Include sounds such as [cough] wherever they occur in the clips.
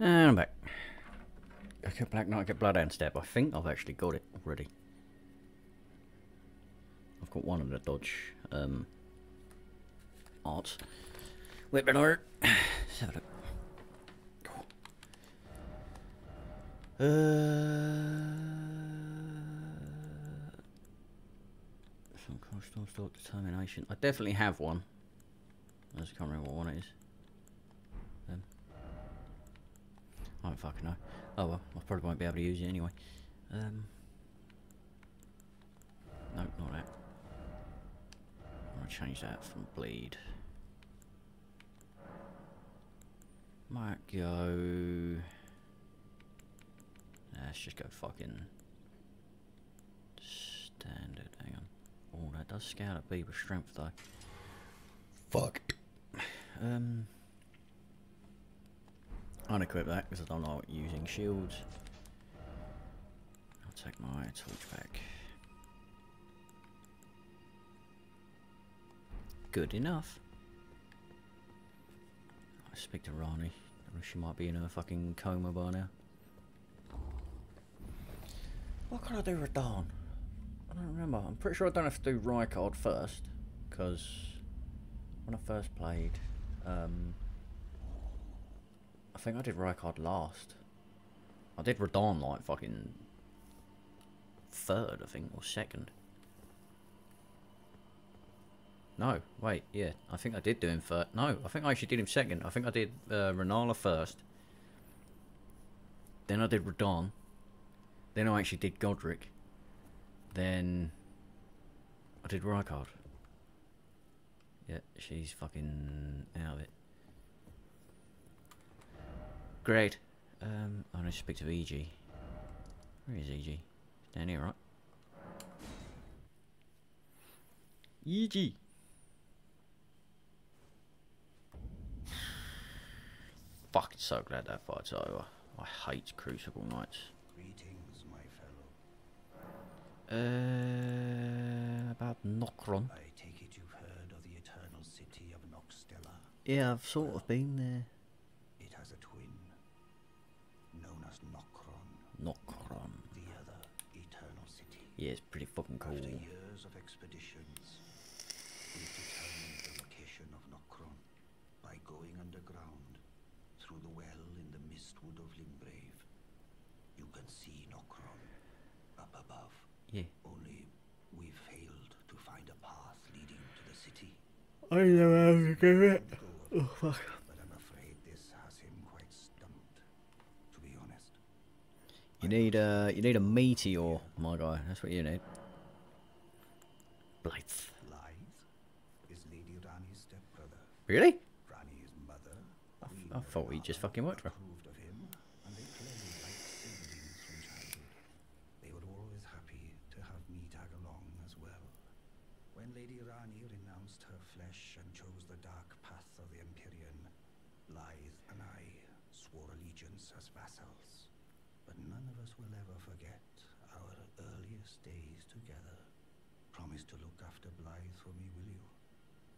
And I'm back. I get Black Knight, I get Bloodhound Step. I think I've actually got it already. I've got one of the dodge um, arts. Weapon art. Let's have a look. Uh, some constant stock determination. I definitely have one. I just can't remember what one it is. Um, I don't fucking know. Oh well, I probably won't be able to use it anyway. Um, no, not that. I'm gonna change that from bleed. Might go. Let's just go fucking standard. Hang on. Oh, that does scout at B with strength though. Fuck. Um. Unequip that because I don't like using shields. I'll take my torch back. Good enough. I speak to Ranni. She might be in a fucking coma by now. What can I do with Dawn? I don't remember. I'm pretty sure I don't have to do Rykard first. Because when I first played, um, think I did Rykard last. I did Radahn like fucking third, I think, or second. No, wait, yeah, I think I did do him first. No, I think I actually did him second. I think I did uh, Rennala first. Then I did Radahn. Then I actually did Godrick. Then I did Rykard. Yeah, she's fucking out of it. Great. Um, I need to speak to Iji. Where is Iji? Down here, right? Iji. Fucking so glad that fight's over. I hate Crucible Knights. Greetings, my fellow. Uh, about Nokron. I take it you've heard of the eternal city of Nokstella. Yeah, I've sort of been there. Nokron, Nokron. the other eternal city. Yeah, it's pretty fucking cool. After years of expeditions, we've determined the location of Nokron by going underground through the well in the mistwood of Limgrave. You can see Nokron up above. Yeah. Only we've failed to find a path leading to the city. I know how to do it. Go Oh, fuck. You need a, you need a meteor, my guy. That's what you need. Blaidd. Blaidd is Lady Ranni's stepbrother. Really? Ranni's mother. I, I thought he just fucking worked for her. approved of him, and they clearly liked siblings from childhood. They were always happy to have me tag along as well. When Lady Ranni renounced her flesh and chose the dark path of the Empyrean, Blaidd and I swore allegiance as vassals. But none of us will ever forget our earliest days together. Promise to look after Blaidd for me, will you?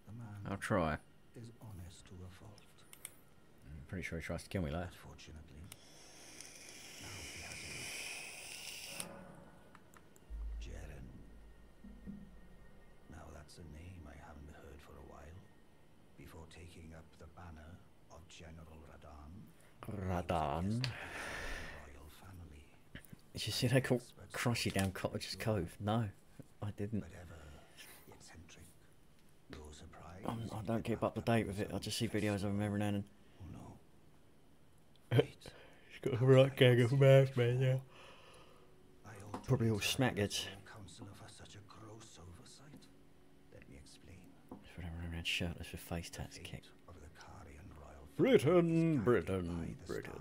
The man I'll try. is honest to a fault. I'm pretty sure he tries to kill me later. Fortunately, now he has. Jerren. Now that's a name I haven't heard for a while. Before taking up the banner of General Radahn, Radahn. Royal family, Did you see they called Crushy down Cottage's Cove? No, I didn't. but ever eccentric. No surprise. I'm, I don't keep up to date with it. I just see videos of him every now and then. Oh no. [laughs] Wait, He's got a right gang of mass man, yeah. I ought to Probably all resign smackheads. as full Counselor for such a gross oversight. Let me explain. That's what everyone around shirtless with face tats kick. Fate of the Carian royal Britain, family is guided Britain, Britain.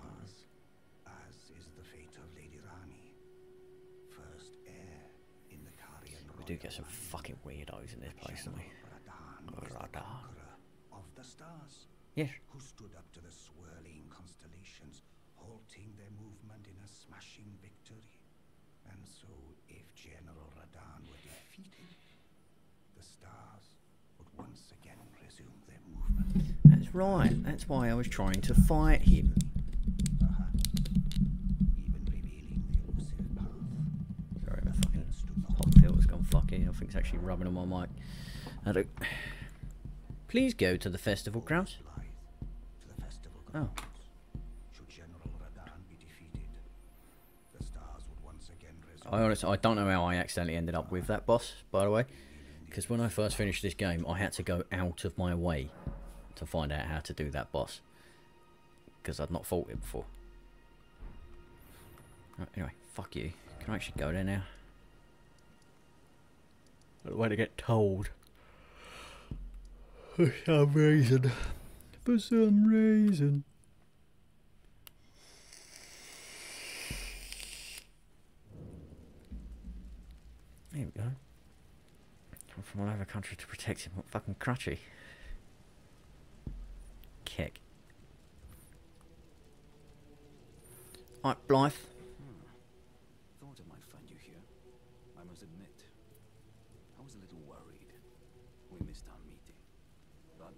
Do get some fucking weirdos in this place, don't we? General Radahn is the Radahn. conqueror of the stars, Yes. who stood up to the swirling constellations, halting their movement in a smashing victory. And so, if General Radahn were defeated, the stars would once again resume their movement. That's right. That's why I was trying to fight him. I think it's actually rubbing on my mic. I don't... Please go to the festival grounds. Oh. Should General Radahn be defeated, the stars would once again. I honestly, I don't know how I accidentally ended up with that boss, by the way. Because when I first finished this game, I had to go out of my way to find out how to do that boss. Because I'd not fought it before. Right, anyway, fuck you. Can I actually go there now? Way to get told. For some reason. For some reason. There we go. Come from all over the country to protect him. What fucking crutchy. Kick. Right, Blaidd. Thought I might find you here. I must admit, I was a little worried. We missed our meeting. But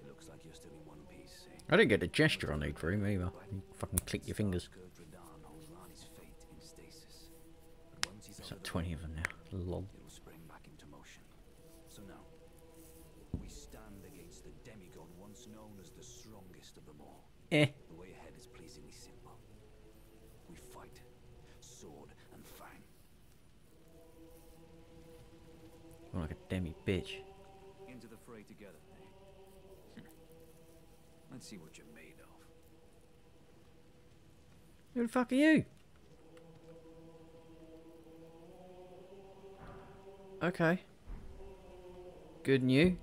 it looks like you're still in one piece, eh? I didn't get the gesture I need for him either. You fucking click your fingers. Gerd Radahn holds Ranni's fate in stasis. But once he's There's like 20 of them now. Lol. It will spring back into motion. So now, we stand against the demigod once known as the strongest of them all. Eh. The way ahead is pleasingly simple. We fight, sword and fang. You're like a demi bitch. Let's see what you're made of. Who the fuck are you? Okay. Good new.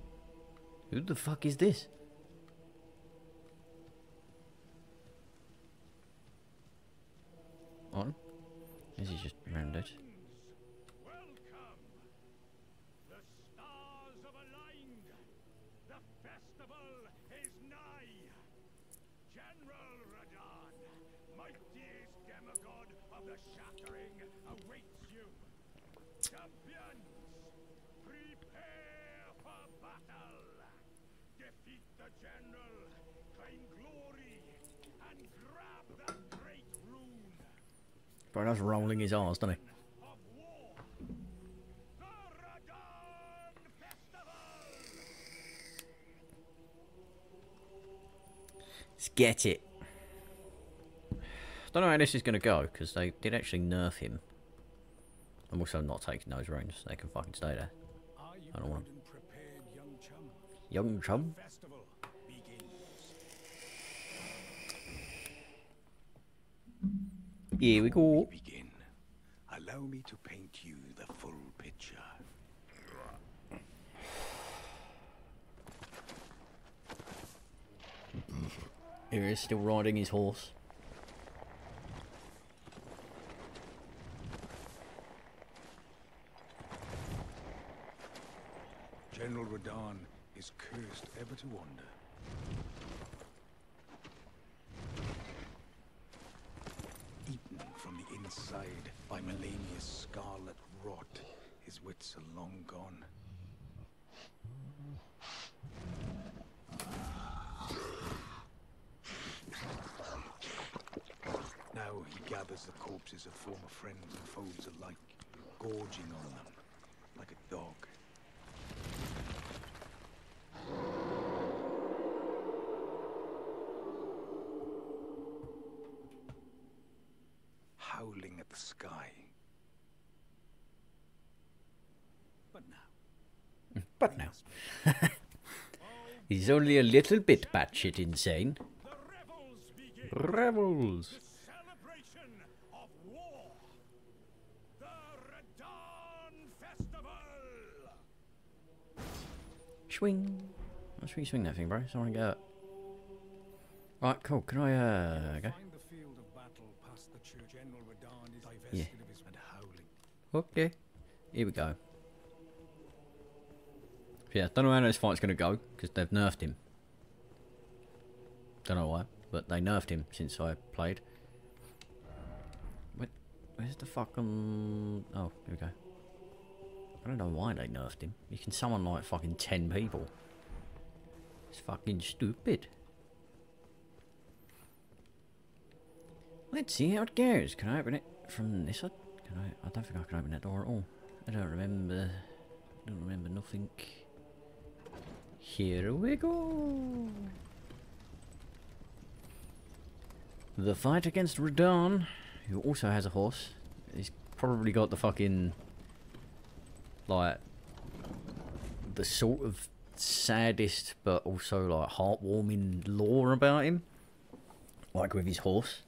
Who the fuck is this? On? Is he just rounded? Welcome! The stars have aligned. The festival is nigh. General Radahn, mightiest demigod of the Shattering, awaits you. Champions, prepare for battle. Defeat the general, claim glory, and grab that great rune. Bro, that's rolling his R's, doesn't he? of war. The Radahn Festival! Let's get it. Don't know how this is going to go, because they did actually nerf him. I'm also not taking those runes. They can fucking stay there. I don't want good and prepared, young chum? Young. Festival begins. Here we go. begin. Allow me to paint you Here he is, still riding his horse. General Radahn is cursed ever to wander. Eaten from the inside by Malenia's scarlet rot, his wits are long gone. Now he gathers the corpses of former friends and foes alike, gorging on them like a dog. Howling at the sky. But now, But now. [laughs] He's only a little bit batshit insane. The revels. Rebels. The celebration of war. The Radahn Festival. Swing. Let's swing that thing, bro. So I want to get go. Right, cool. Can I, uh, go? Find the field of battle past the church. General Radahn is divested Yeah. of his and howling. Okay. Here we go. Yeah, don't know how this fight's going to go, because they've nerfed him. Don't know why, but they nerfed him since I played. Where, where's the fucking... Oh, here we go. I don't know why they nerfed him. You can summon like fucking 10 people. It's fucking stupid. Let's see how it goes. Can I open it from this side? Can I? I don't think I can open that door at all. I don't remember. I don't remember nothing. Here we go. The fight against Radahn, who also has a horse. He's probably got the fucking like the sort of saddest but also like heartwarming lore about him. Like with his horse.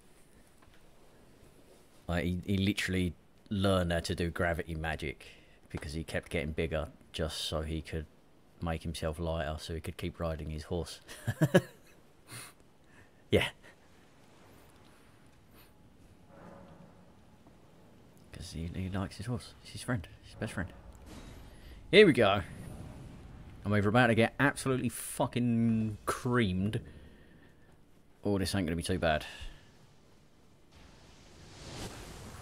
Like he, he literally learned how to do gravity magic because he kept getting bigger just so he could make himself lighter so he could keep riding his horse. [laughs] yeah. Because he, he likes his horse. He's his friend. His best friend. Here we go. And we're about to get absolutely fucking creamed. Oh, this ain't going to be too bad.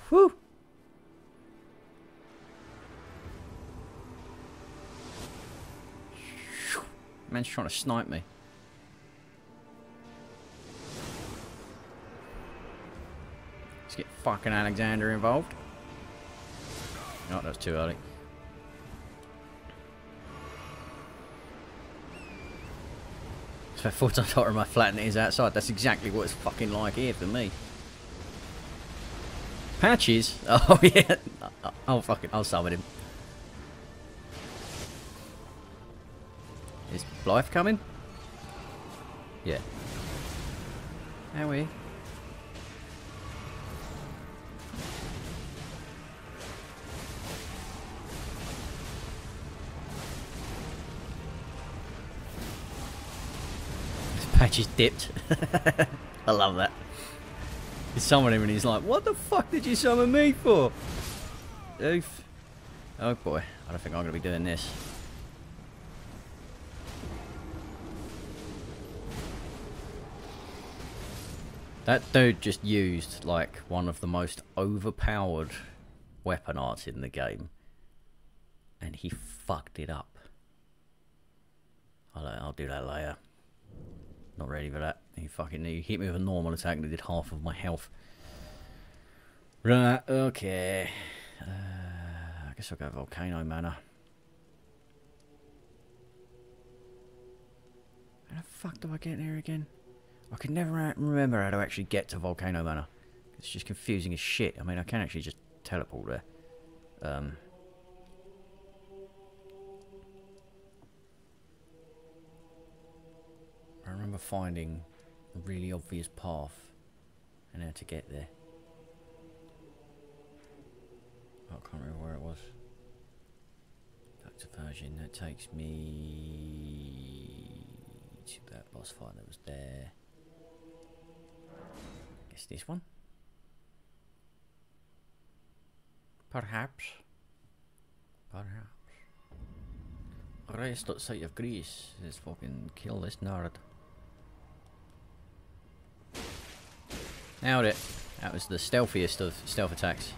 Whew. Man's trying to snipe me. Let's get fucking Alexander involved. Oh, that's too early. So four times [laughs] hotter my flat than it is outside. That's exactly what it's fucking like here for me. Patches? [laughs] Oh yeah. I'll fucking I'll summon him. Is Blaidd coming? Yeah. How we? Is dipped. [laughs] I love that. You summon him and he's like, what the fuck did you summon me for? Oof. Oh boy, I don't think I'm going to be doing this. That dude just used like one of the most overpowered weapon arts in the game. And he fucked it up. I'll, I'll do that later. Not ready for that. He fucking he hit me with a normal attack and it did half of my health. Right, okay. Uh, I guess I'll go Volcano Manor. How the fuck do I get there again? I can never remember how to actually get to Volcano Manor. It's just confusing as shit. I mean, I can actually just teleport there. Um, finding a really obvious path and how to get there. I can't remember where it was. Back to version. That takes me to that boss fight that was there. Guess this one? Perhaps. Perhaps. Rest outside of Greece. Let's fucking kill this nerd. Nailed it. That was the stealthiest of stealth attacks.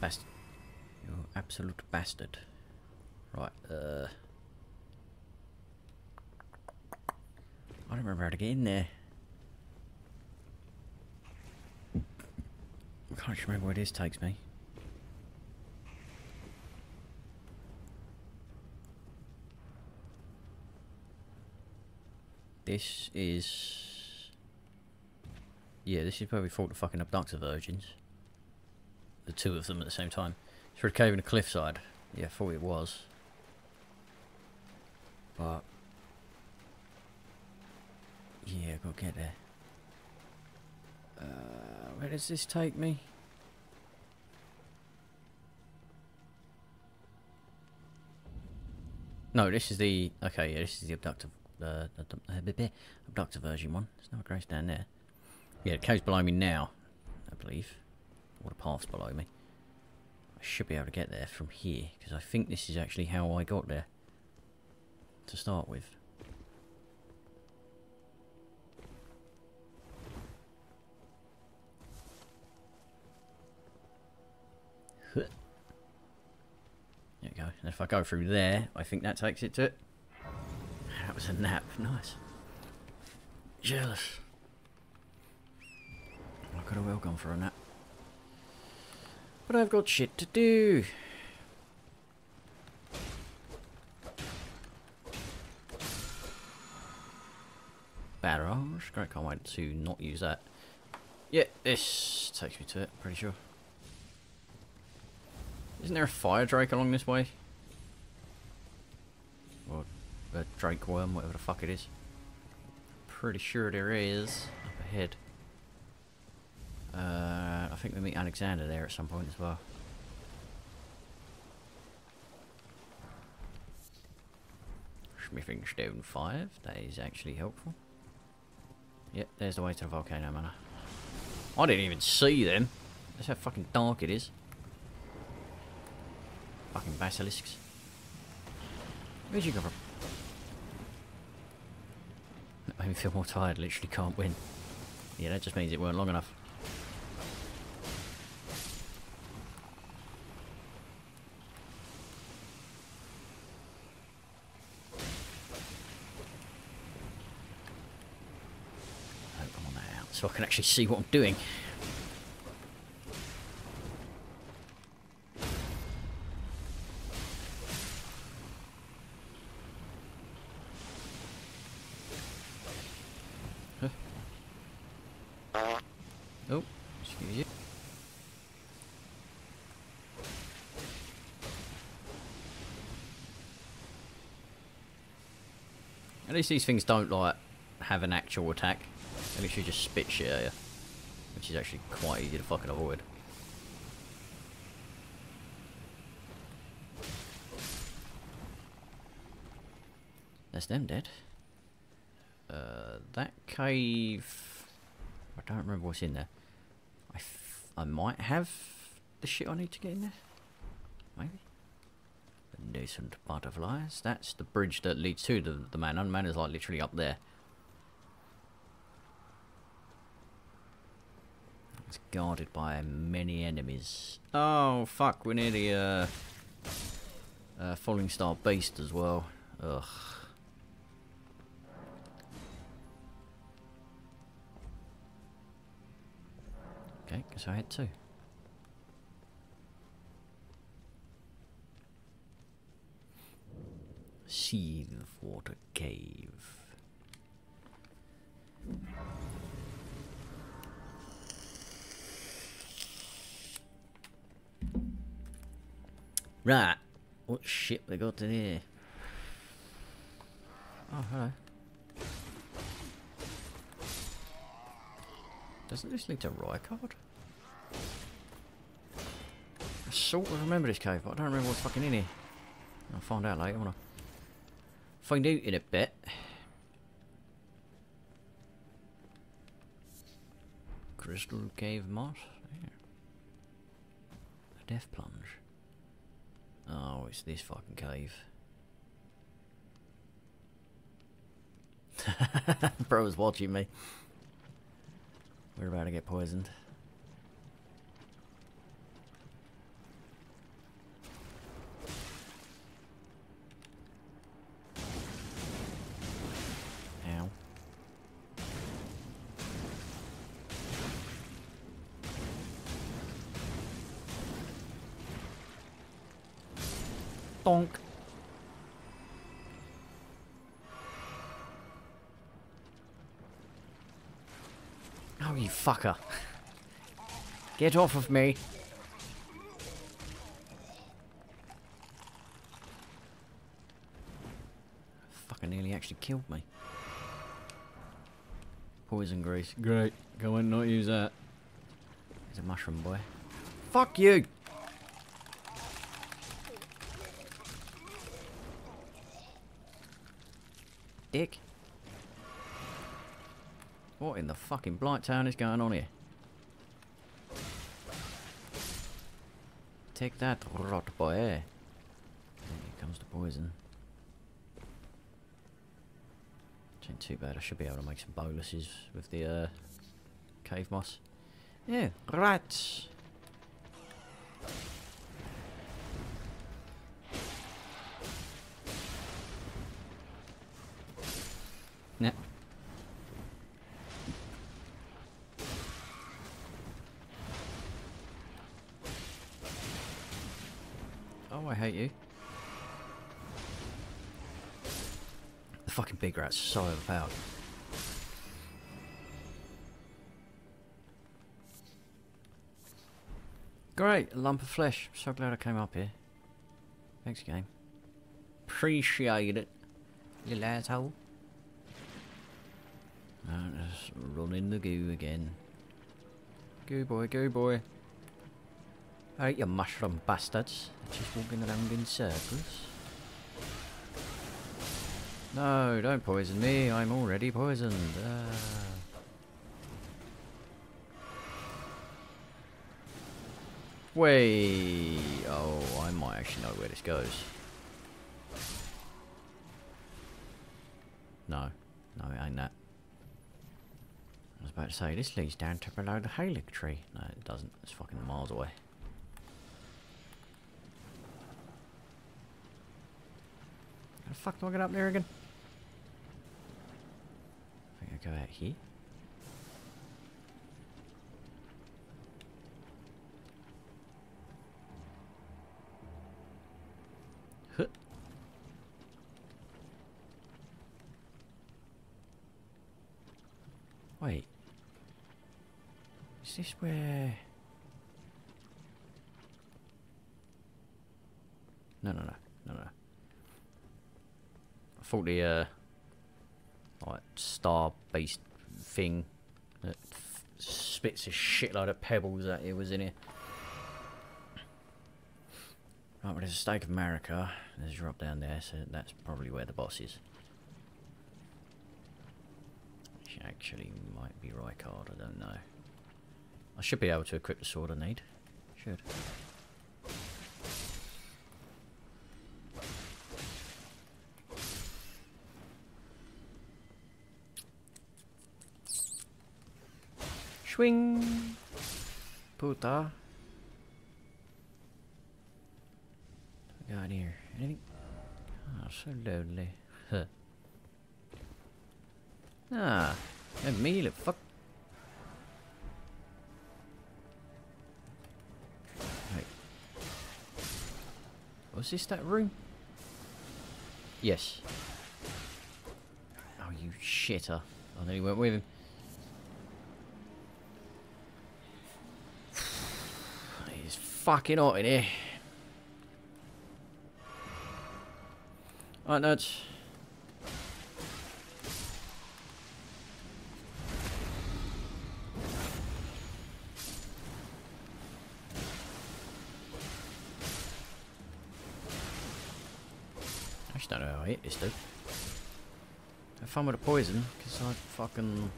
Bastard. You absolute bastard. Right, uh... I don't remember how to get in there. I can't remember where this takes me. This is... Yeah, this is where we fought the fucking abductor virgins. The two of them at the same time. It's for a cave in a cliffside. Yeah, I thought it was. But... Yeah, go get there. Uh, where does this take me? No, this is the... Okay, yeah, this is the abductor... Uh, abdu- abductor version one. There's no grace down there. Yeah, the cave's below me now, I believe. The path's below me. I should be able to get there from here, because I think this is actually how I got there. To start with. There we go. And if I go through there, I think that takes it to it. That was a nap. Nice. Jealous. I could have well gone for a nap. But I've got shit to do. Barrage. Great, can't wait to not use that. Yeah, this takes me to it, pretty sure. Isn't there a fire drake along this way? A drake worm, whatever the fuck it is. Pretty sure there is up ahead. Uh, I think we meet Alexander there at some point as well. Smithing Stone 5, that is actually helpful. Yep, there's the way to the volcano manor. I didn't even see them. That's how fucking dark it is. Fucking basilisks. Where'd you go from? Made me feel more tired, literally can't win. Yeah, that just means it weren't long enough. So I can actually see what I'm doing. Oh, excuse you. At least these things don't like have an actual attack. They literally just spit shit at you. Which is actually quite easy to fucking avoid. That's them dead. Uh, that cave... I don't remember what's in there. I, I might have the shit I need to get in there. Maybe. Nascent butterflies. That's the bridge that leads to the, the. The manor's like literally up there. It's guarded by many enemies. Oh, fuck. We're near the uh, uh, Falling Star Beast as well. Ugh. Okay, guess I had two. Seethe Water Cave. Right. What shit we got in here? Oh, hello. Doesn't this lead to Rykard? I sort of remember this cave, but I don't remember what's fucking in here. I'll find out later, won't I? Find out in a bit. Crystal cave moss? There. A death plunge. Oh, it's this fucking cave. [laughs] Bro's watching me. We're about to get poisoned. Fucker. Get off of me. Fucking nearly actually killed me. Poison grease. Great. Go and not use that. He's a mushroom boy. Fuck you! Dick. In the fucking blight town is going on here? Take that, rot boy. Here comes the poison. Which ain't too bad. I should be able to make some boluses with the uh, cave moss. Yeah, rats. Yeah. Hate you. The fucking big rat's so overpowered. Great, a lump of flesh. So glad I came up here. Thanks, game. Appreciate it, little asshole. Just run in the goo again. Goo boy, goo boy. Alright, you mushroom bastards. Just walking around in circles. No, don't poison me. I'm already poisoned. Uh... Wait. Oh, I might actually know where this goes. No. No, it ain't that. I was about to say, this leads down to below the Haligtree. No, it doesn't. It's fucking miles away. The fuck do I get up there again? I think I go out here. Huh. Wait. Is this where... No, no, no. No, no. I thought the, uh... Like, star-based thing that spits a shitload of pebbles at you was in here. Right, but there's a stake of Marika. There's a drop down there, so that's probably where the boss is. She actually might be Rykard, I don't know. I should be able to equip the sword I need. Should. Swing! Puta. Got here? Anything? Oh, so lonely. Huh. Ah, me, the fuck. Wait. Was this that room? Yes. Oh, you shitter. I he went with him. It's fucking hot in here. Right, nuts. I just don't know how I hit this dude. Have fun with the poison, because I fucking...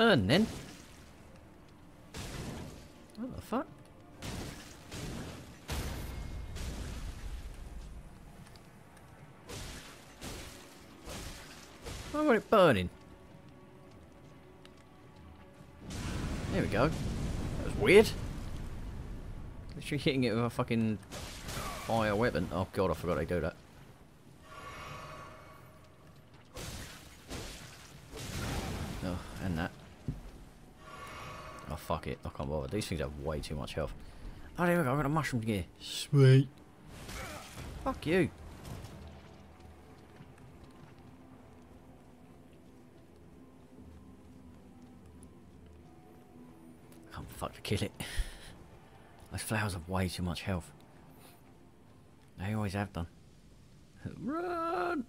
Burn then. What the fuck? Why was it burning? There we go. That was weird. Literally hitting it with a fucking fire weapon. Oh god, I forgot I do that. Fuck it, I can't bother. These things have way too much health. Oh there we go, I got a mushroom gear. Sweet. Fuck you. I can't fuck to kill it. [laughs] Those flowers have way too much health. They always have done. Run!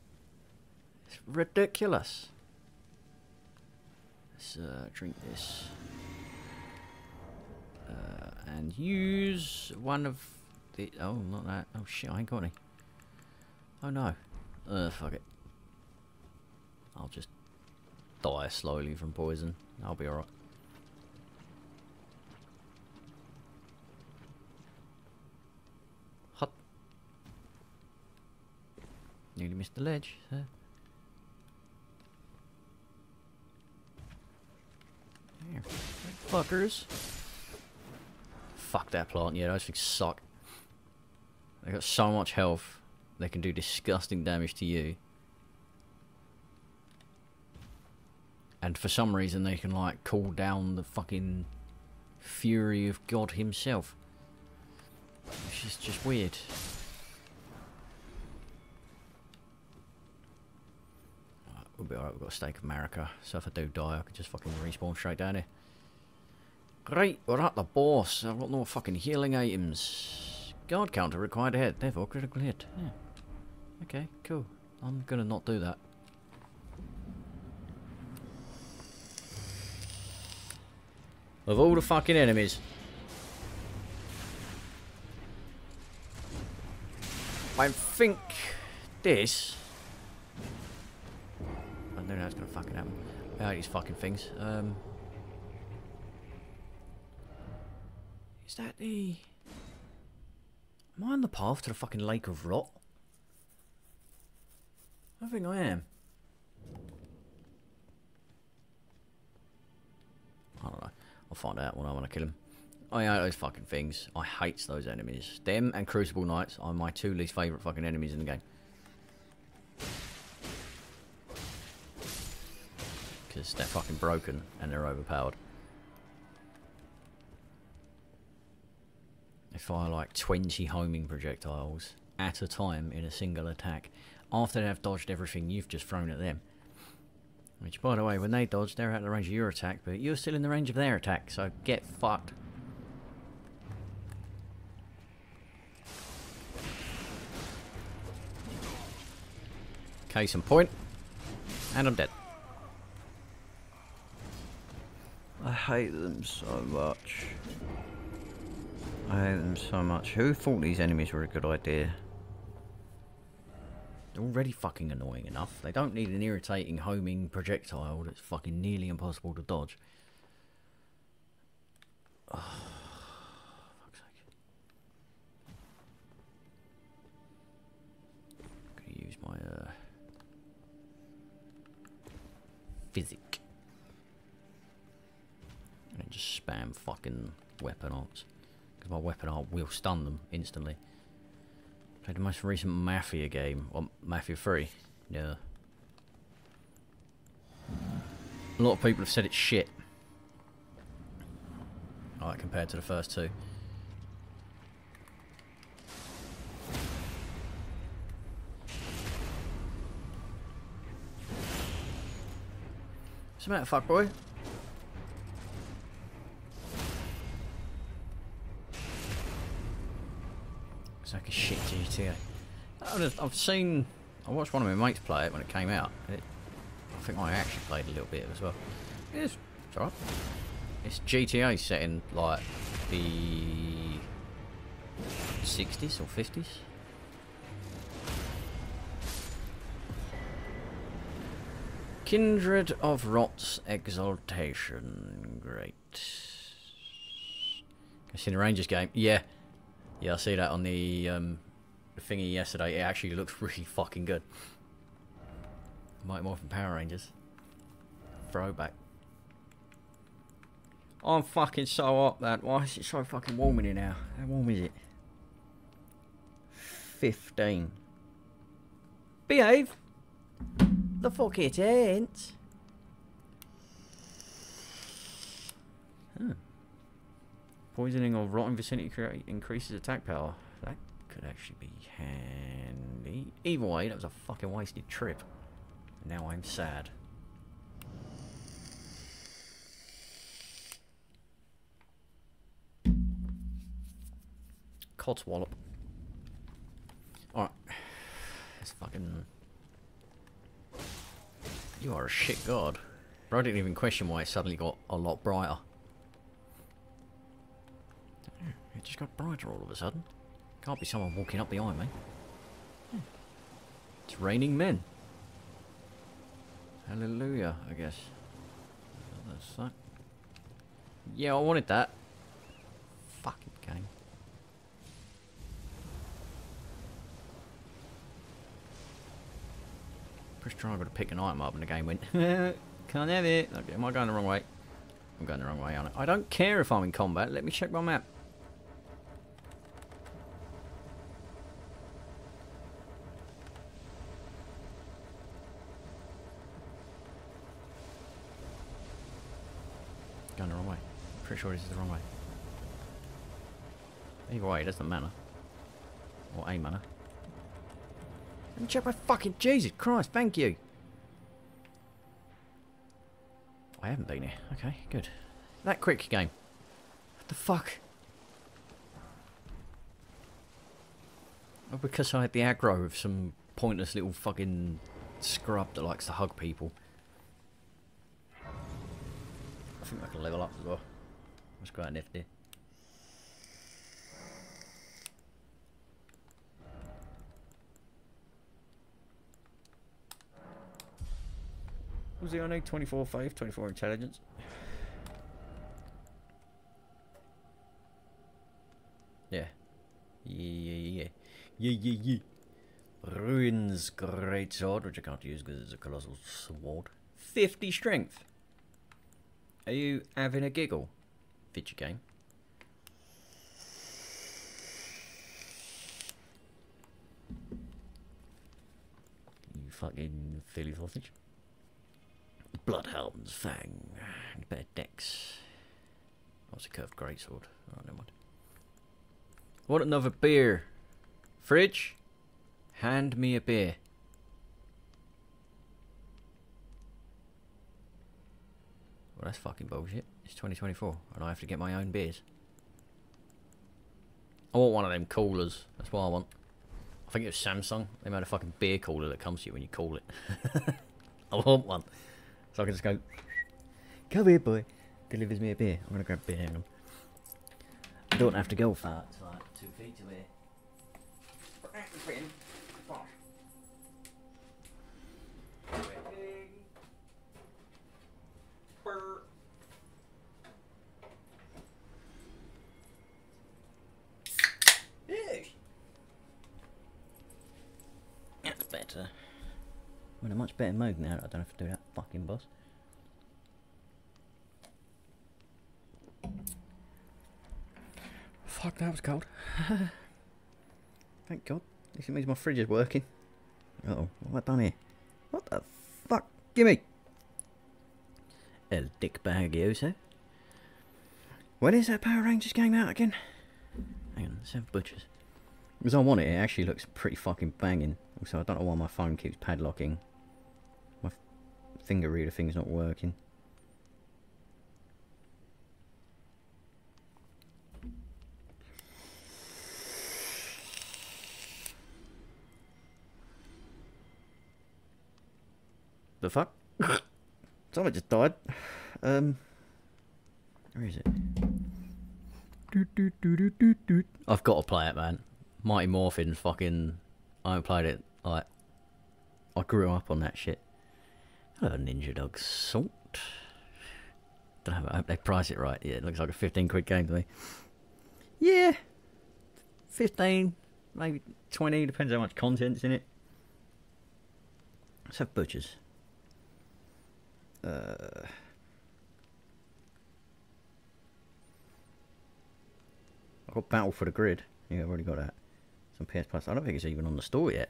It's ridiculous. Let's uh, drink this. Uh, and use one of the... Oh, not that. Oh shit, I ain't got any. Oh no. Uh, fuck it. I'll just die slowly from poison. I'll be alright. Hot. Nearly missed the ledge. There. There. Fuckers. Fuck that plant, yeah, those things suck. They got so much health, they can do disgusting damage to you. and for some reason they can like call down the fucking fury of God himself. Which is just weird. Alright, We'll be alright, we've got a stake of Marika, so if I do die I can just fucking respawn straight down here. Great, we're at the boss. I've got no fucking healing items. Guard counter required ahead, therefore critical hit. Yeah. Okay, cool. I'm gonna not do that. Of all the fucking enemies. I think this. I don't know how it's gonna fucking happen. I hate these fucking things. Um, is that the? Am I on the path to the fucking lake of rot? I think I am. I don't know. I'll find out when I want to kill him. I hate those fucking things. I hate those enemies. Them and Crucible Knights are my two least favourite fucking enemies in the game. Because they're fucking broken and they're overpowered. They fire like 20 homing projectiles at a time in a single attack after they've dodged everything you've just thrown at them. Which, by the way, when they dodge, they're out of the range of your attack, but you're still in the range of their attack, so get fucked. Case in point, and I'm dead. I hate them so much. I hate them so much. Who thought these enemies were a good idea? They're already fucking annoying enough. They don't need an irritating homing projectile that's fucking nearly impossible to dodge. [sighs] Oh, sake. Gonna use my uh Physick. And just spam fucking weapon arts. Because my weapon art will stun them instantly. Played the most recent Mafia game. Or Mafia 3. Yeah. A lot of people have said it's shit. Alright, compared to the first two. What's the matter, fuck It's like a shit GTA. I've seen. I watched one of my mates play it when it came out. It, I think I actually played a little bit as well. It's, it's alright. It's GTA set in like the 60s or 50s. Kindred of Rot's Exaltation. Great. I've seen the Rangers game. Yeah. Yeah, I see that on the um, thingy yesterday. It actually looks [laughs] really fucking good. Might more from Power Rangers. Throwback. I'm fucking so up that. Why is it so fucking warm in here now? How warm is it? 15. Behave! The fuck it ain't. Poisoning of rotten vicinity increases attack power. That could actually be handy. Either way, that was a fucking wasted trip. Now I'm sad. Codswallop. Alright. Let's fucking... You are a shit god. Bro, I didn't even question why it suddenly got a lot brighter. It just got brighter all of a sudden. Can't be someone walking up behind me. It's raining men. Hallelujah, I guess. That's that. Yeah, I wanted that. Fucking game. Press triangle to pick an item up and the game went, [laughs] can't have it. Okay, am I going the wrong way? I'm going the wrong way, aren't I? I don't care if I'm in combat. Let me check my map. Pretty sure this is the wrong way. Either way, it doesn't matter. Or a matter. And check my fucking Jesus Christ, thank you. I haven't been here. Okay, good. That quick game. What the fuck? Oh, because I had the aggro of some pointless little fucking scrub that likes to hug people. I think I can level up as well. That's quite nifty. Who's he on 24 faith, 24 intelligence? Yeah. Yeah, yeah, yeah. Yeah, yeah, yeah. Ruins great sword, which I can't use because it's a colossal sword. 50 strength. Are you having a giggle? Video game. You fucking Philly sausage. Bloodhound's Fang. And better decks. What's a curved greatsword? Oh, never mind. What another beer? Fridge? Hand me a beer. Well, that's fucking bullshit. It's 2024, and I have to get my own beers. I want one of them coolers. That's what I want. I think it was Samsung. They made a fucking beer cooler that comes to you when you call it. [laughs] I want one. So I can just go, come here, boy. Delivers me a beer. I'm gonna grab a beer. Hang on. I don't have to go far. It's like two feet away. Better. I'm in a much better mode now. I don't have to do that fucking boss. Fuck, that was cold. [laughs] Thank God. This means my fridge is working. Uh oh, what have I done here? What the fuck? Gimme! El dick bag bagioso. When is that Power Rangers game out again? Hang on, let's have butchers. Because I want it, it actually looks pretty fucking banging. Also, I don't know why my phone keeps padlocking. My finger reader thing's not working. The fuck? [coughs] Someone just died. Um, where is it? I've got to play it, man. Mighty Morphin, fucking. I haven't played it. Like, I grew up on that shit. Hello, Ninja Dog Salt. Don't have, I hope they price it right. Yeah, it looks like a 15 quid game to me. Yeah, 15, maybe 20, depends how much content's in it. Let's have butchers. Uh, I've got Battle for the Grid. Yeah, I've already got that. Some PS Plus. I don't think it's even on the store yet.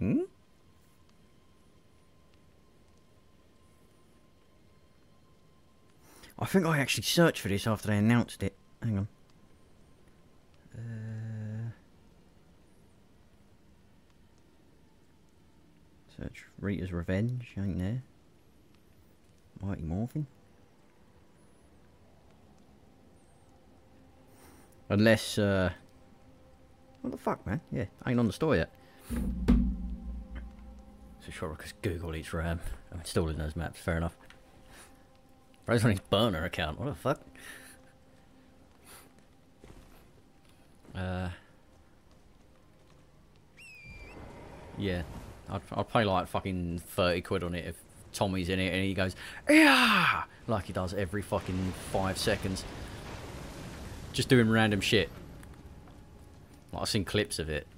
Hmm? I think I actually searched for this after they announced it. Hang on. Uh, search Rita's Revenge. Ain't there. Mighty Morphin. Unless, uh... What the fuck, man? Yeah, ain't on the store yet. So sure, because Google eats RAM. I'm installing those maps, fair enough. Rose on his burner account, what the fuck? Uh... Yeah, I'd, I'd pay like fucking 30 quid on it if Tommy's in it and he goes, yeah, like he does every fucking five seconds. Just doing random shit. Like, I've seen clips of it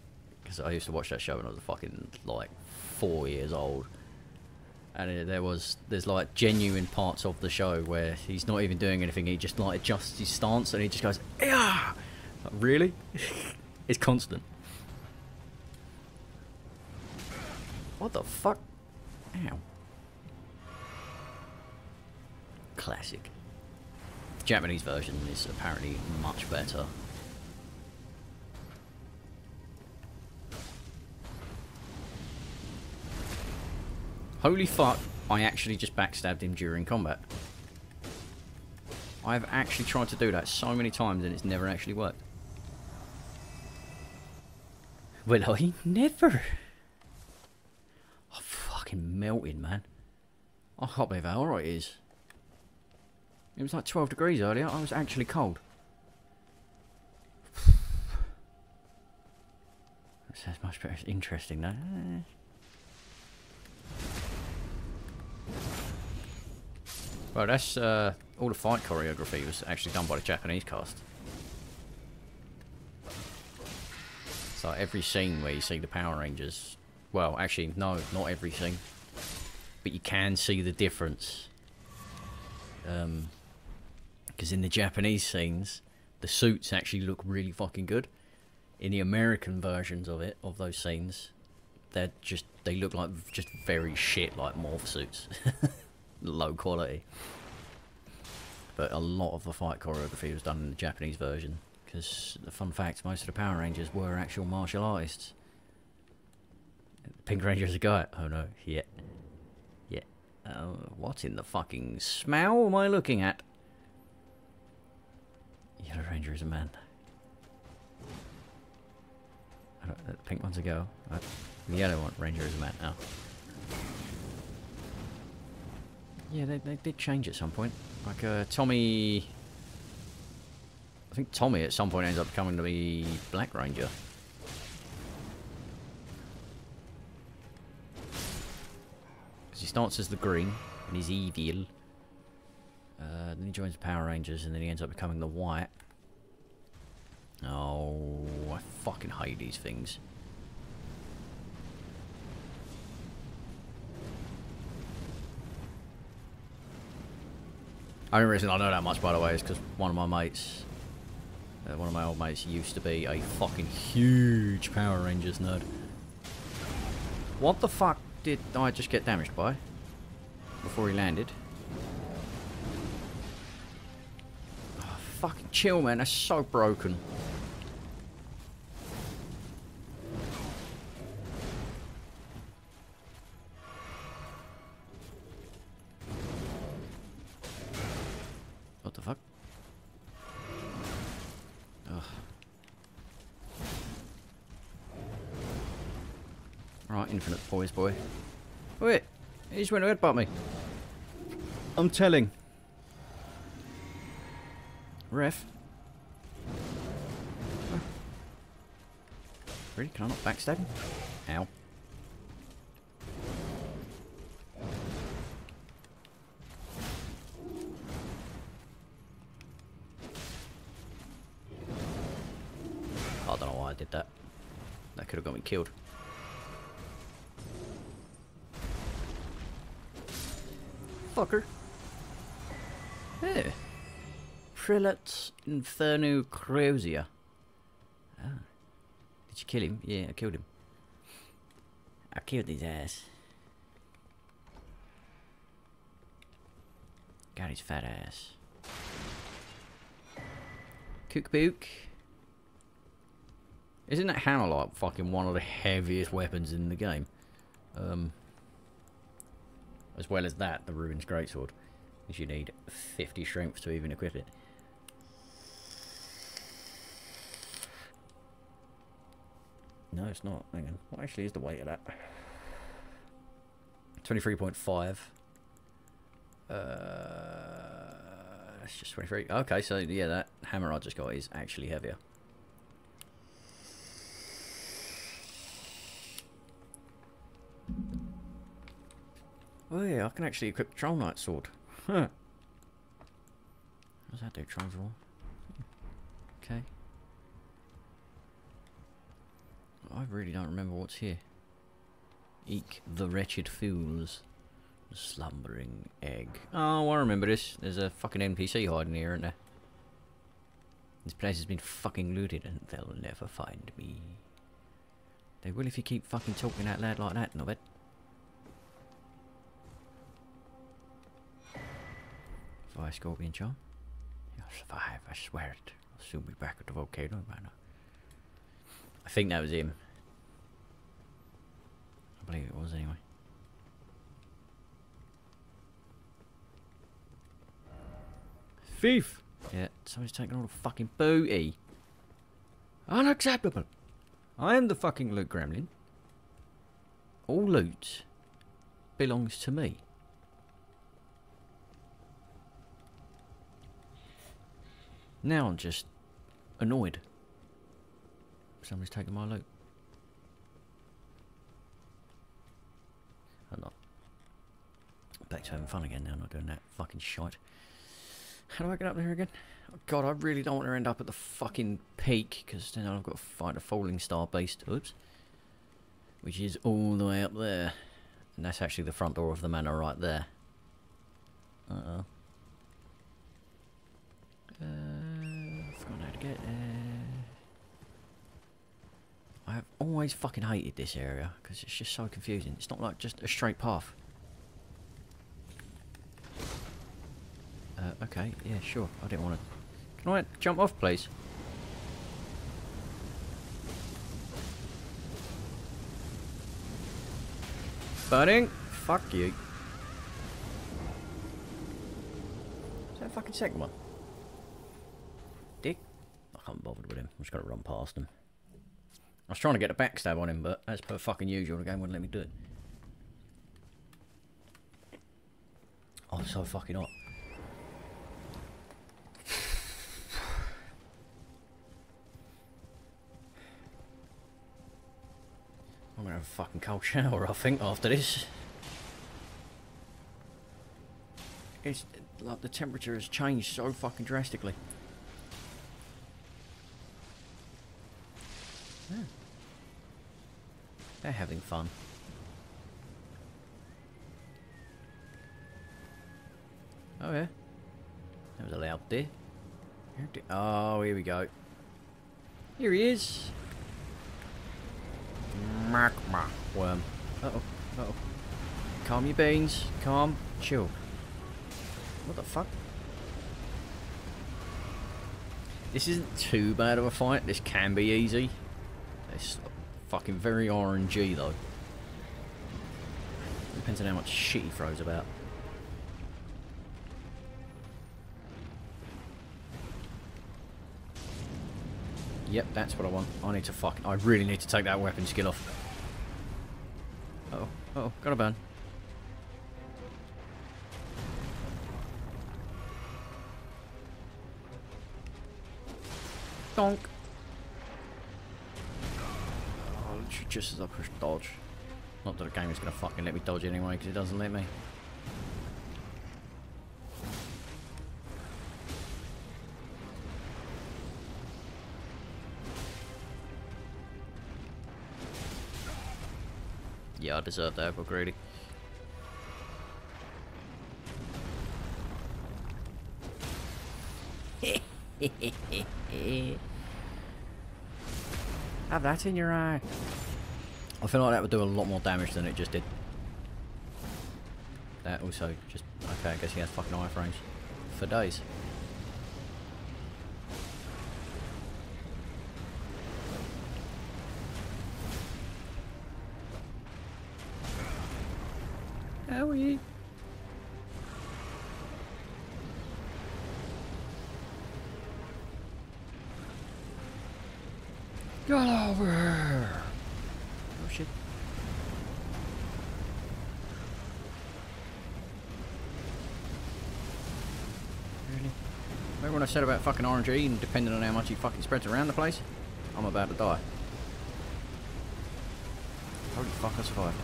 because I used to watch that show when I was a fucking like four years old. And it, there was, there's like genuine parts of the show where he's not even doing anything. He just like adjusts his stance and he just goes, yeah. Like, really? [laughs] it's constant. What the fuck? Ow. Classic. The Japanese version is apparently much better. Holy fuck, I actually just backstabbed him during combat. I've actually tried to do that so many times and it's never actually worked. Well, I [laughs] never. I'm fucking melting, man. I can't believe how alright it is. It was like 12 degrees earlier. I was actually cold. [sighs] That's much better. Interesting, though. Well, that's uh, all the fight choreography was actually done by the Japanese cast. So every scene where you see the Power Rangers, well, actually, no, not every scene, but you can see the difference. Um, because in the Japanese scenes, the suits actually look really fucking good. In the American versions of it, of those scenes, they're just they look like just very shit, like morph suits, [laughs] low quality. But a lot of the fight choreography was done in the Japanese version. Because the fun fact, most of the Power Rangers were actual martial artists. Pink Ranger's a guy. Oh no, yeah. Yeah. Uh, what in the fucking smell am I looking at? Yellow Ranger is a man. The pink one's a girl. Uh, the yellow one, Ranger is a man now. Yeah, they, they did change at some point. Like, uh, Tommy... I think Tommy at some point ends up becoming to be Black Ranger. Because he starts as the green, and he's evil. Uh, then he joins the Power Rangers, and then he ends up becoming the white. Oh, I fucking hate these things. Only reason I know that much, by the way, is because one of my mates, uh, one of my old mates, used to be a fucking huge Power Rangers nerd. What the fuck did I just get damaged by? Before he landed. Oh, fucking chill, man. That's so broken. Went to headbutt me. I'm telling. Ref. Really? Can I not backstab him? Ow. I don't know why I did that. That could have got me killed. Fucker. Hey. Prelate Inferno Crozier. Ah. Did you kill him? Yeah, I killed him. I killed his ass. Got his fat ass. Cookbook. Isn't that hammer like fucking one of the heaviest weapons in the game? Um, as well as that, the Ruin's Greatsword. Because you need 50 strength to even equip it. No, it's not. Hang on. What actually is the weight of that? 23.5. Uh, that's just 23. Okay, so yeah, that hammer I just got is actually heavier. Oh yeah, I can actually equip the Troll Knight sword. Huh. What does that do, Transform? Okay. I really don't remember what's here. Eek the wretched fools. The slumbering egg. Oh, I remember this. There's a fucking NPC hiding here, isn't there? This place has been fucking looted and they'll never find me. They will if you keep fucking talking out loud like that, Nobbit. Fire Scorpion Charm. I'll survive, I swear it. I'll soon be back at the volcano by now. I think that was him. I believe it was anyway. Thief! Yeah, somebody's taking all the fucking booty. Unacceptable! I am the fucking loot gremlin. All loot belongs to me. Now I'm just annoyed. Somebody's taking my loot. I'm not. Back to having fun again now, not doing that fucking shite. How do I get up there again? Oh God, I really don't want to end up at the fucking peak, because then I've got to fight a falling star beast. Oops. Which is all the way up there. And that's actually the front door of the manor right there. Uh-oh. Uh, I've forgotten how to get there. I have always fucking hated this area, because it's just so confusing. It's not like just a straight path. Uh, okay, yeah, sure. I didn't want to... Can I jump off, please? Burning? Fuck you. Is that a fucking second one? I can't be bothered with him. I'm just gonna run past him. I was trying to get a backstab on him, but as per fucking usual, the game wouldn't let me do it. Oh, it's so fucking hot. [sighs] I'm gonna have a fucking cold [laughs] shower, I think, after this. It's like the temperature has changed so fucking drastically. Yeah. They're having fun. Oh yeah. That was allowed there. Oh, here we go. Here he is. Magma Wyrm. Uh oh. Uh oh. Calm your beans. Calm. Chill. What the fuck? This isn't too bad of a fight. This can be easy. It's fucking very RNG though. Depends on how much shit he throws about. Yep, that's what I want. I need to fuck. I really need to take that weapon skill off. Uh oh, uh oh, got a burn. Donk. Just as I push dodge. Not that the game is going to fucking let me dodge anyway, because it doesn't let me. Yeah, I deserve that, but greedy. [laughs] Have that in your eye. I feel like that would do a lot more damage than it just did. That also just... Okay, I guess he has fucking iframes. For days. Said about fucking RNG and depending on how much he fucking spreads around the place? I'm about to die. Holy fuck, I survived.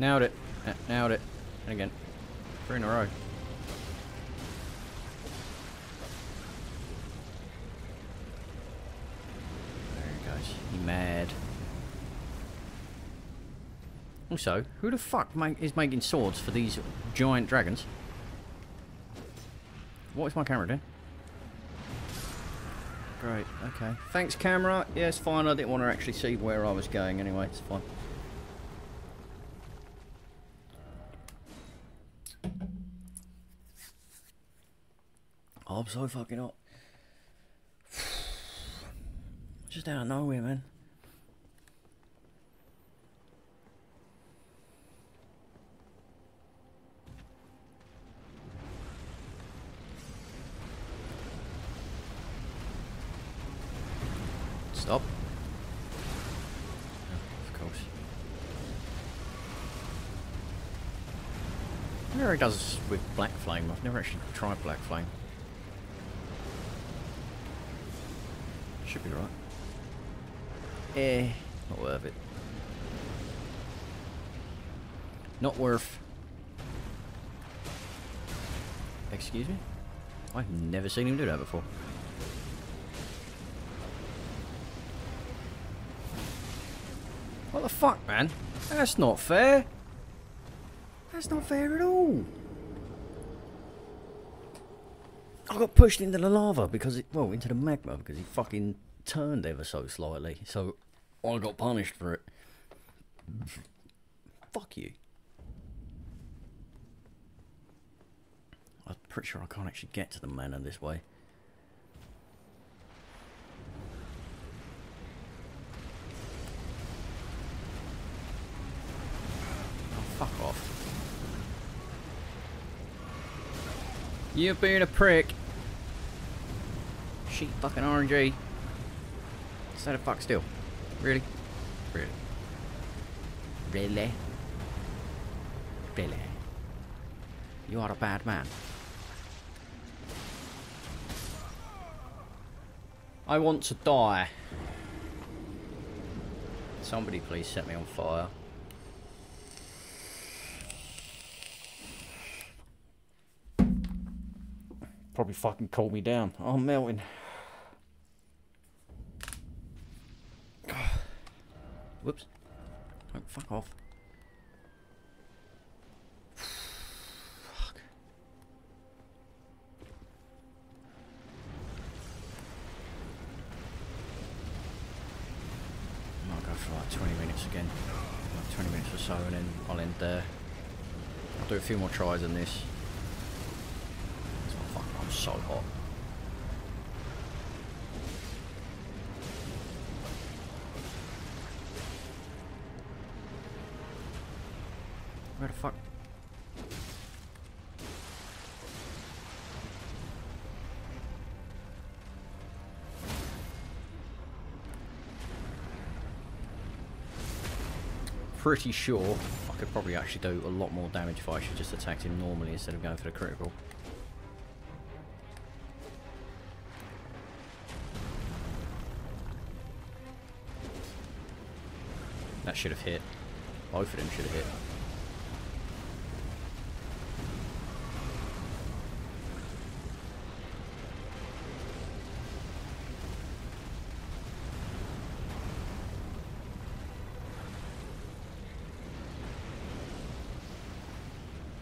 Nailed it. Nailed it. And again. Three in a row. There he goes. He mad. Also, who the fuck ma is making swords for these giant dragons? What is my camera doing? Great, okay. Thanks, camera. Yeah, it's fine. I didn't want to actually see where I was going anyway. It's fine. Oh, I'm so fucking hot. [sighs] Just out of nowhere, man. Stop. Oh, of course. Does with Black Flame. I've never actually tried Black Flame. Should be right. Eh, not worth it. Not worth. Excuse me? I've never seen him do that before. What the fuck, man? That's not fair. That's not fair at all. I got pushed into the lava because it, well, into the magma because he fucking turned ever so slightly. So I got punished for it. Fuck you. I'm pretty sure I can't actually get to the manor this way. You're being a prick. Sheep fucking RNG. Stay the fuck still. Really? Really? Really? Really? You are a bad man. I want to die. Somebody please set me on fire. Probably fucking cool me down. Oh, I'm melting. [sighs] Whoops. Oh, fuck off. [sighs] fuck. I'll go for like 20 minutes again. Like 20 minutes or so and then I'll end there. I'll do a few more tries on this. So hot. Where the fuck? Pretty sure I could probably actually do a lot more damage if I actually just attacked him normally instead of going for the critical. Should have hit. Both of them should have hit.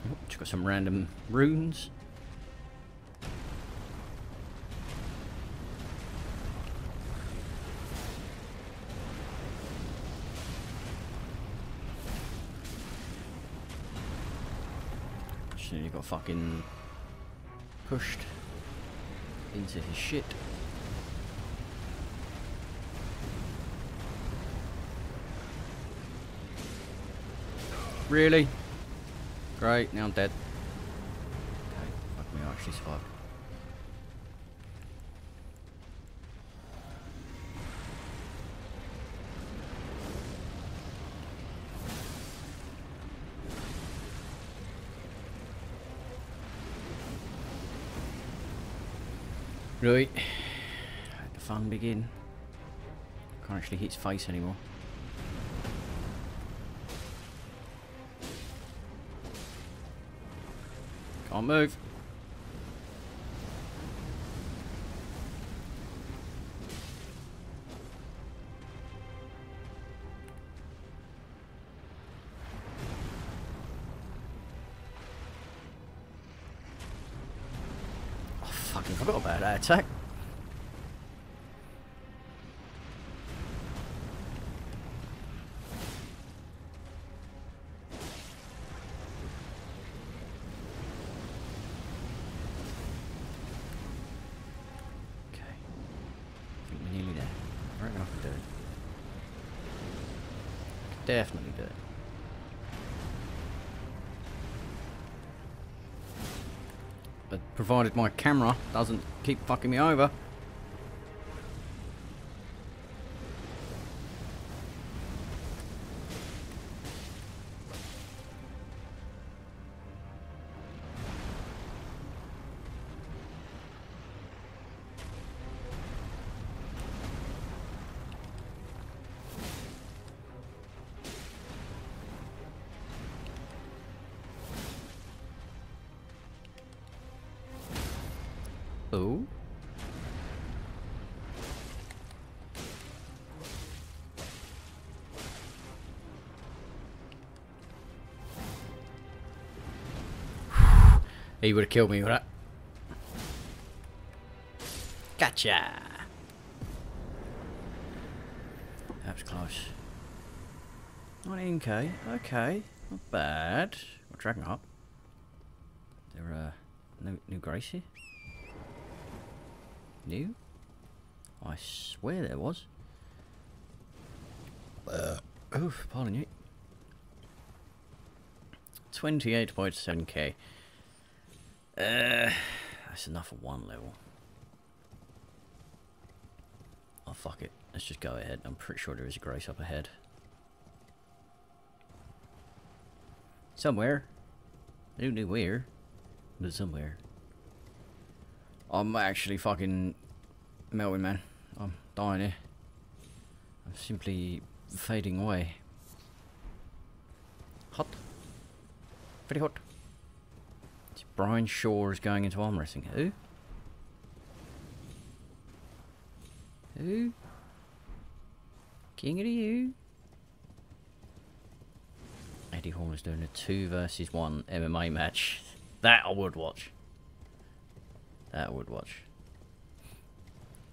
Oh, Just got some random runes. Got fucking pushed into his shit. Really? Great, now I'm dead. Okay, fuck me, I actually survived. Right, let the fun begin. Can't actually hit his face anymore. Can't move. Fucking forgot about that attack. do it. Definitely do it. But provided my camera doesn't keep fucking me over. He would have killed me that. Gotcha. That was close. 19k. Okay. Not bad. What dragon up? There uh new new Gracie? New? I swear there was. Uh, oof, pardon you. 28.7k. Uh, that's enough for one level. Oh, fuck it. Let's just go ahead. I'm pretty sure there is a grace up ahead. Somewhere. I don't know where. But somewhere. I'm actually fucking melting, man. I'm dying here. I'm simply fading away. Hot. Pretty hot. Brian Shaw is going into arm wrestling. Who? Who? King of you? Eddie Hall is doing a two versus one MMA match. That I would watch. That I would watch.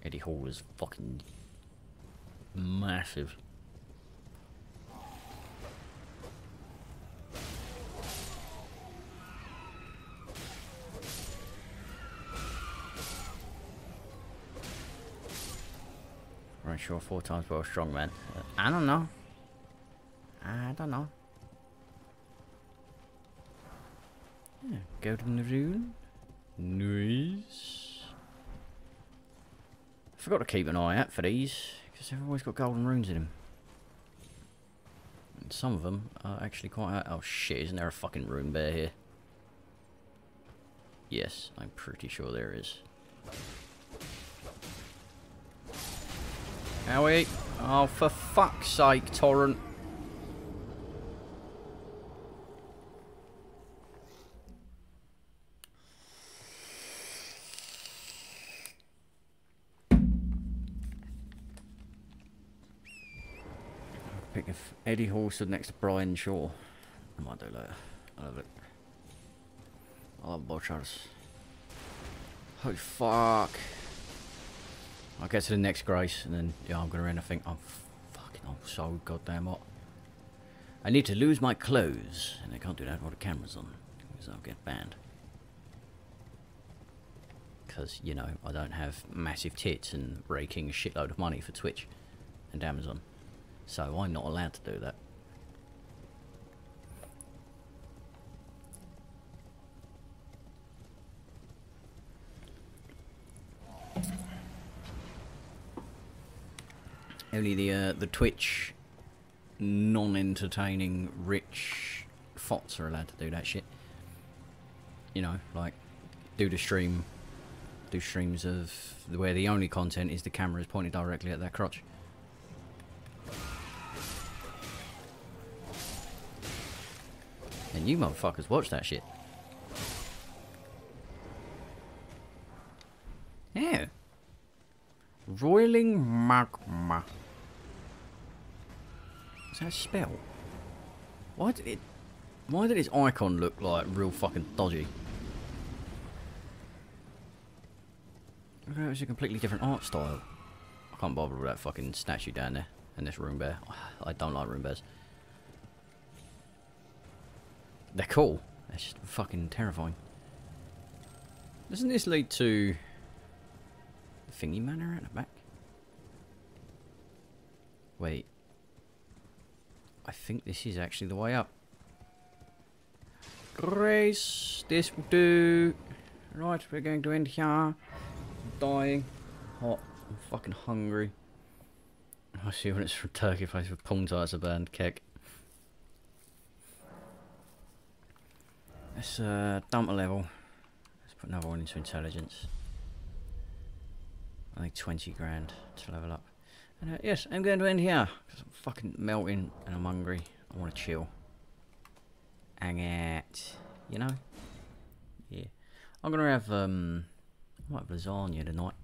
Eddie Hall is fucking massive. Sure, four times well strong man. I don't know. I don't know. Yeah, golden rune. Nice. I forgot to keep an eye out for these, because they've always got golden runes in them. And some of them are actually quite... Oh shit, isn't there a fucking rune bear here? Yes, I'm pretty sure there is. Howie! Oh, for fuck's sake, Torrent. Pick if Eddie Hall next to Brian Shaw. I might do later. I love it. I love Bochars. Holy fuck. I'll get to the next grace and then yeah I'm gonna end I think I'm oh, fucking I'm so goddamn hot. I need to lose my clothes and I can't do that while the camera's on because I'll get banned. Because, you know, I don't have massive tits and raking a shitload of money for Twitch and Amazon. So I'm not allowed to do that. Only the uh, the Twitch non-entertaining rich fots are allowed to do that shit. You know, like do the stream, do streams of the where the only content is the camera is pointed directly at their crotch. And you motherfuckers watch that shit. Yeah. Roiling magma. That spell? Why did it... Why did its icon look like real fucking dodgy? It was a completely different art style. I can't bother with that fucking statue down there. And this rune bear. [sighs] I don't like rune bears. They're cool. They're just fucking terrifying. Doesn't this lead to the thingy manor at the back? Wait. I think this is actually the way up. Grace, this will do. Right, we're going to end here. I'm dying. Hot. I'm fucking hungry. I see when it's from Turkey place with pong tarts a band kick. Let's uh, dump a level. Let's put another one into intelligence. I think 20 grand to level up. And uh, yes, I'm going to end here. Because I'm fucking melting and I'm hungry. I want to chill. Hang out. You know? Yeah. I'm going to have, um, I might have lasagna tonight.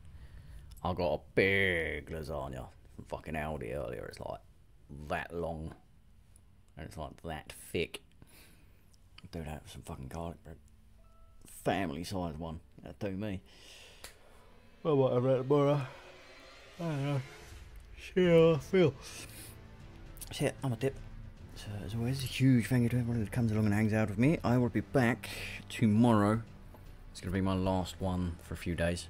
I got a big lasagna from fucking Aldi earlier. It's like that long. And it's like that thick. Do that with some fucking garlic bread. Family size one. That'd do me. Well, whatever, tomorrow. I don't know. See I feel. So yeah, I'm a dip. So as always, a huge thank you to everyone that comes along and hangs out with me. I will be back tomorrow. It's going to be my last one for a few days.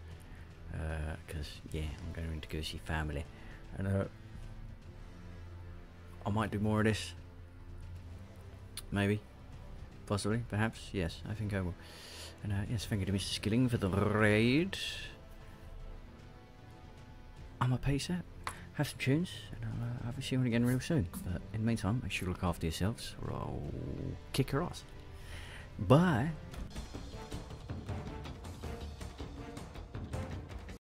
Because, yeah, I'm going to go see family. And uh, I might do more of this. Maybe. Possibly. Perhaps. Yes, I think I will. And uh, yes, thank you to Mr. Skilling for the raid. I'm a peace out. Have some tunes, and I'll, uh, I'll see you again real soon. But in the meantime, make sure you look after yourselves, or I'll kick your ass. Bye.